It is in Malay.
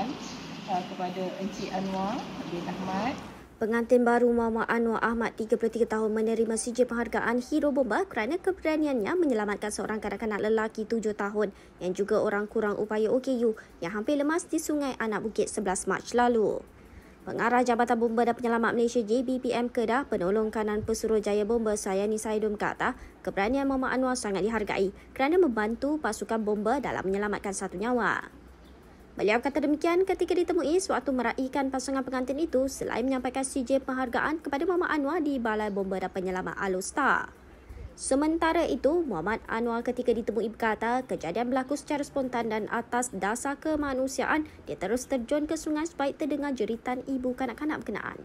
penghargaan uh, kepada Encik Anwar bin Ahmad Pengantin baru Muhammad Anwar Ahmad 33 tahun menerima CJ penghargaan Hero Bomba kerana keberaniannya menyelamatkan seorang kanak-kanak lelaki 7 tahun yang juga orang kurang upaya OKU yang hampir lemas di Sungai Anak Bukit 11 Mac lalu. Pengarah Jabatan Bomba dan Penyelamat Malaysia JBPM Kedah, penolong kanan Pesuruhjaya Bomba Sayani Saidum kata, keberanian Muhammad Anwar sangat dihargai kerana membantu pasukan bomba dalam menyelamatkan satu nyawa. Beliau kata demikian ketika ditemui sewaktu meraihkan pasangan pengantin itu selain menyampaikan CJ penghargaan kepada Muhammad Anwar di Balai Bomba dan Penyelamat Alustar. Sementara itu, Muhammad Anwar ketika ditemui berkata kejadian berlaku secara spontan dan atas dasar kemanusiaan dia terus terjun ke sungai supaya terdengar jeritan ibu kanak-kanak berkenaan.